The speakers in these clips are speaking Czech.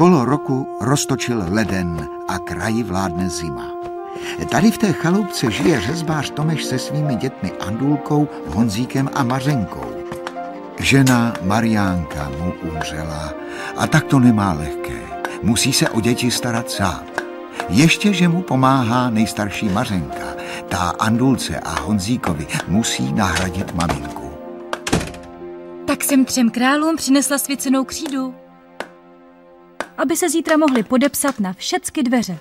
Kolo roku roztočil leden a kraji vládne zima. Tady v té chaloupce žije řezbář Tomeš se svými dětmi Andulkou, Honzíkem a Mařenkou. Žena Mariánka mu umřela a tak to nemá lehké. Musí se o děti starat sám. Ještě, že mu pomáhá nejstarší Mařenka. Ta Andulce a Honzíkovi musí nahradit maminku. Tak jsem třem králům přinesla svěcenou křídu, aby se zítra mohli podepsat na všechny dveře.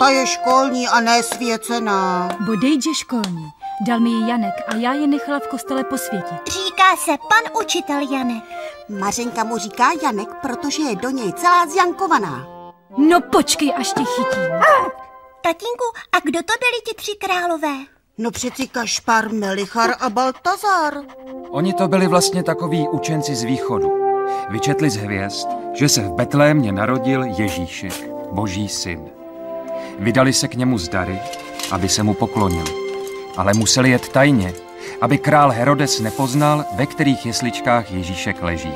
Ta je školní a ne svěcená. Bodejže školní. Dal mi ji Janek a já ji nechala v kostele posvětit. Říká se pan učitel Janek. Mařenka mu říká Janek, protože je do něj celá zjankovaná. No počkej, až tě chytím. Tatínku, a kdo to byli ti tři králové? No přeci Kašpar, Melichar a Baltazar. Oni to byli vlastně takoví učenci z východu. Vyčetli z hvězd, že se v Betlémě narodil Ježíšek, boží syn. Vydali se k němu z dary, aby se mu poklonili. Ale museli jet tajně, aby král Herodes nepoznal, ve kterých jesličkách Ježíšek leží.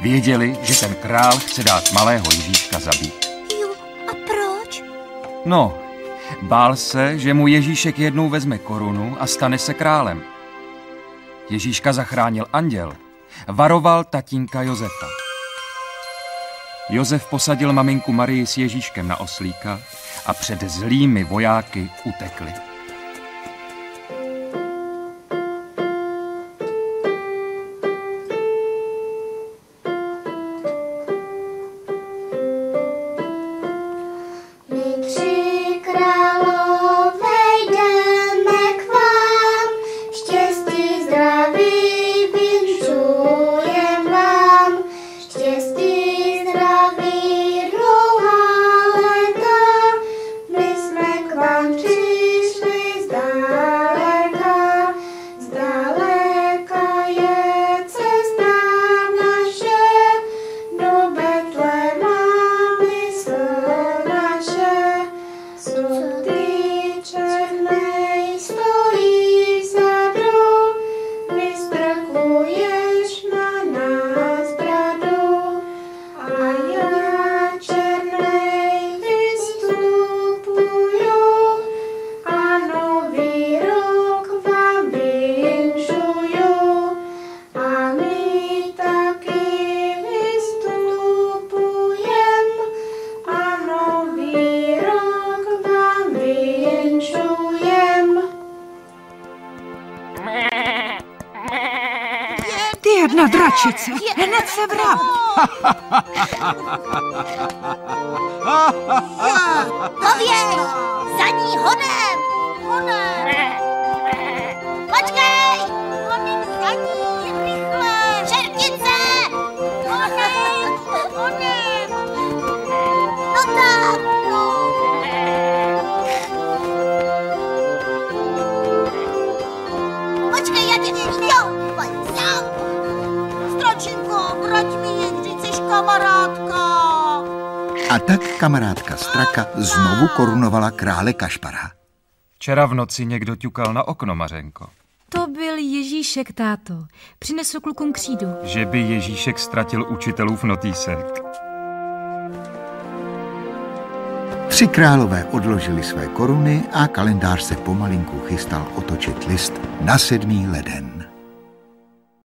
Věděli, že ten král chce dát malého Ježíška zabít. Jo, a proč? No, bál se, že mu Ježíšek jednou vezme korunu a stane se králem. Ježíška zachránil anděl, varoval tatínka Josefa. Josef posadil maminku Marii s Ježíškem na oslíka a před zlými vojáky utekli. Vám přišli zdaleka. Zdaleka je cesta naše, naše. Jedna dračice, hned se vrát. Pověď! Za ní honem! Honem! Kamarádka. A tak kamarádka Straka znovu korunovala krále Kašpara. Včera v noci někdo ťukal na okno, Mařenko. To byl Ježíšek, táto. Přinesl klukům křídu. Že by Ježíšek ztratil učitelův notýsek. Tři králové odložili své koruny a kalendář se pomalinku chystal otočit list na sedmý leden.